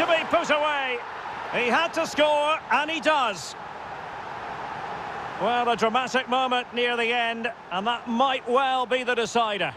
to be put away. He had to score, and he does. Well, a dramatic moment near the end, and that might well be the decider.